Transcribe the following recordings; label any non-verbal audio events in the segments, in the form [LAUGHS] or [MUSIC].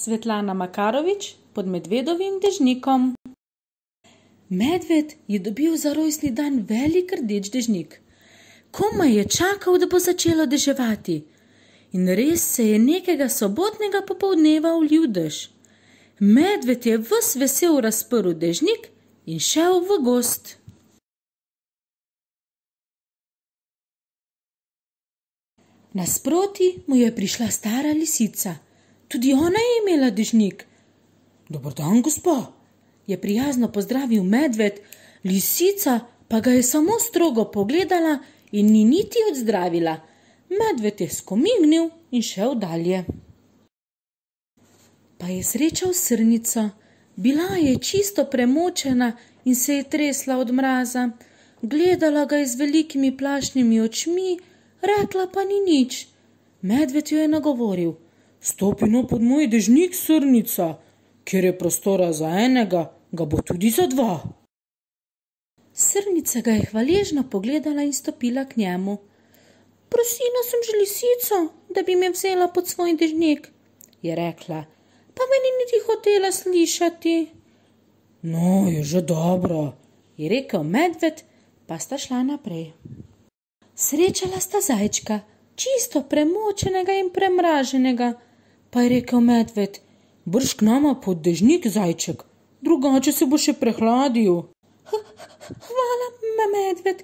Svetlana Makarovič pod medvedovim dežnikom. Medved je dobil za rojstni dan velik rdeč dežnik. Komaj je čakal, da bo začelo deževati. In res se je nekega sobotnega popoldneva ulil dež. Medved je ves vesel razprl dežnik in šel v gost. Nasproti mu je prišla stara lisica, tudi ona je imela dežnik. Dobro dan, gospa, je prijazno pozdravil medved, lisica pa ga je samo strogo pogledala in ni niti odzdravila. Medved je skomignil in šel dalje. Pa je srečal srnico, bila je čisto premočena in se je tresla od mraza, gledala ga je z velikimi plašnimi očmi rekla pa ni nič. Medved jo je nagovoril: Stopi no pod moj dežnik, srnica, kjer je prostora za enega, ga bo tudi za dva. Srnica ga je hvaležno pogledala in stopila k njemu. Prosila sem že lisico, da bi me vzela pod svoj dežnik, je rekla, pa me ni niti hotela slišati. No, je že dobro, je rekel medved, pa sta šla naprej. Srečala sta zajčka, čisto premočenega in premraženega, pa je rekel medved: Brž k nama pod dežnik, zajček, drugače se bo še prehladil. [LAUGHS] Hvala, medved,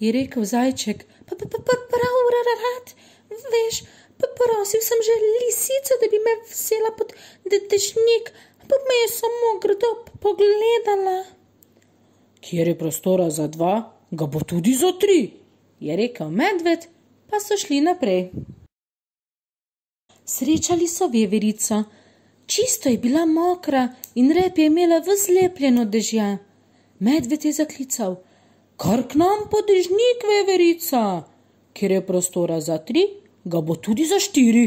je rekel zajček, pa pa pa pa prav rad, veš, pa prosil sem že lisico, da bi me vzela pod de dežnik, pa me je samo grdo pogledala. Kjer je prostora za dva, ga bo tudi za tri je rekel medved, pa so šli naprej. Srečali so veverico, čisto je bila mokra in rep je imela vzlepljeno dežja. Medved je zaklical: Kar k nam podežnik, veverica, ker je prostora za tri, ga bo tudi za štiri.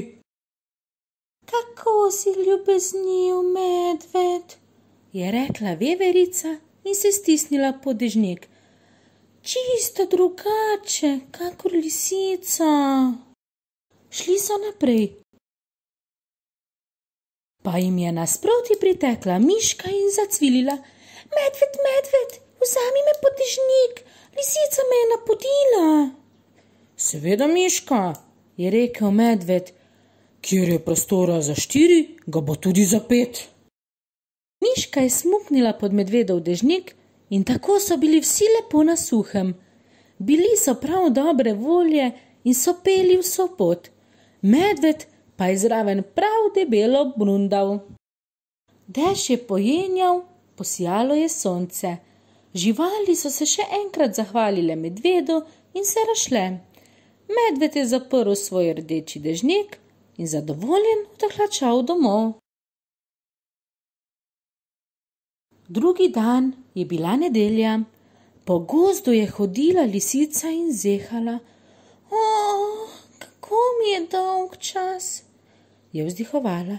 Kako si ljubeznil, medved, je rekla veverica in se stisnila podežnik čisto drugače, kakor lisica. Šli so naprej. Pa jim je nasproti pritekla miška in zacvilila: Medved, medved, vzami me potežnik, lisica me je napodila. Seveda, miška, je rekel medved, kjer je prostora za štiri, ga bo tudi za pet. Miška je smuknila pod medvedov dežnik in tako so bili vsi lepo na suhem. Bili so prav dobre volje in so peli vso pot, medved pa je zraven prav debelo brundal. Dež je pojenjal, posijalo je sonce. Živali so se še enkrat zahvalile medvedu in se rašle. Medved je zaprl svoj rdeči dežnik in zadovoljen odhlačal domov. Drugi dan je bila nedelja, po gozdu je hodila lisica in zehala. O, kako mi je dolg čas, je vzdihovala.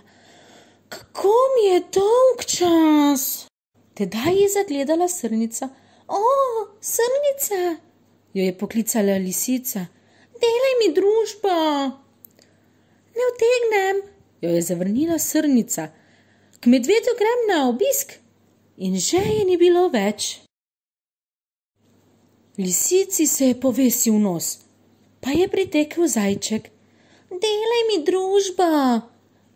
Kako mi je dolg čas. Tedaj je zagledala srnica. O, srnica, jo je poklicala lisica. Delaj mi družbo. Ne utegnem, jo je zavrnila srnica. K medvedu grem na obisk in že je ni bilo več. Lisici se je povesil nos, pa je pritekel zajček. Delaj mi družbo,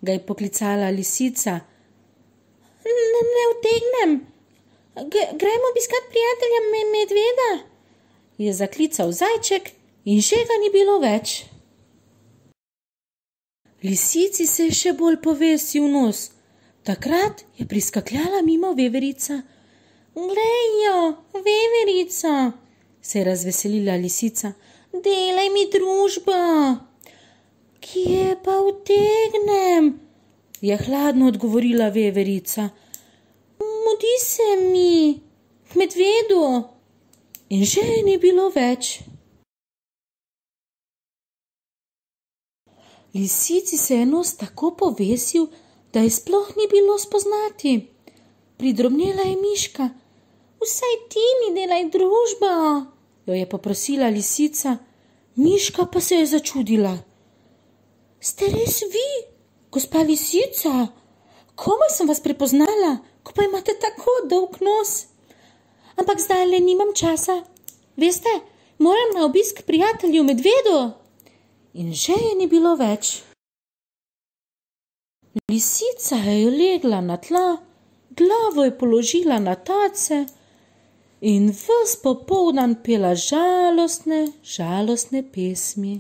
ga je poklicala lisica. Ne, ne utegnem, gremo obiskat prijatelja me medveda, je zaklical zajček in že ga ni bilo več. Lisici se je še bolj povesil nos. Takrat je priskakljala mimo veverica. Glejo, veverica, se je razveselila lisica. Delaj mi družbo. Kje pa utegnem? je hladno odgovorila veverica. Mudi se mi, k medvedu. In že ni bilo več. Lisici se je nos tako povesil, da je sploh ni bilo spoznati. Pridrobnila je miška, vsaj ti mi delaj družbo, jo je poprosila lisica, miška pa se je začudila. Ste res vi, gospa lisica? komaj sem vas prepoznala, ko pa imate tako dolg nos. Ampak zdaj le nimam časa. Veste, moram na obisk prijatelju medvedu. In že je ni bilo več. Lisica je legla na tla, glavo je položila na tace in ves popoldan pela žalostne, žalostne pesmi.